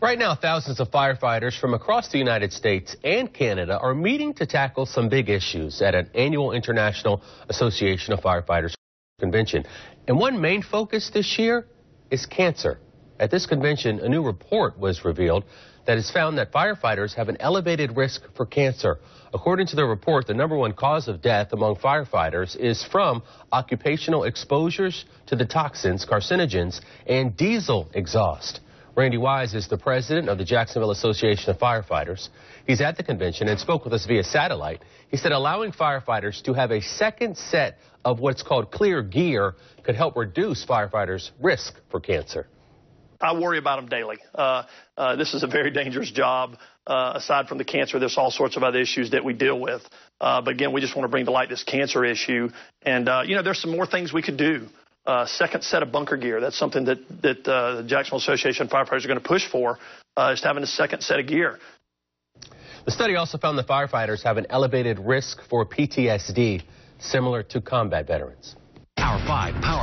Right now, thousands of firefighters from across the United States and Canada are meeting to tackle some big issues at an annual International Association of Firefighters convention. And one main focus this year is cancer. At this convention, a new report was revealed that has found that firefighters have an elevated risk for cancer. According to the report, the number one cause of death among firefighters is from occupational exposures to the toxins, carcinogens, and diesel exhaust. Randy Wyse is the president of the Jacksonville Association of Firefighters. He's at the convention and spoke with us via satellite. He said allowing firefighters to have a second set of what's called clear gear could help reduce firefighters' risk for cancer. I worry about them daily. Uh, uh, this is a very dangerous job. Uh, aside from the cancer, there's all sorts of other issues that we deal with. Uh, but again, we just want to bring to light this cancer issue. And, uh, you know, there's some more things we could do uh, second set of bunker gear. That's something that, that uh, the Jacksonville Association of Firefighters are going to push for, uh, is having a second set of gear. The study also found that firefighters have an elevated risk for PTSD, similar to combat veterans. Power 5, Power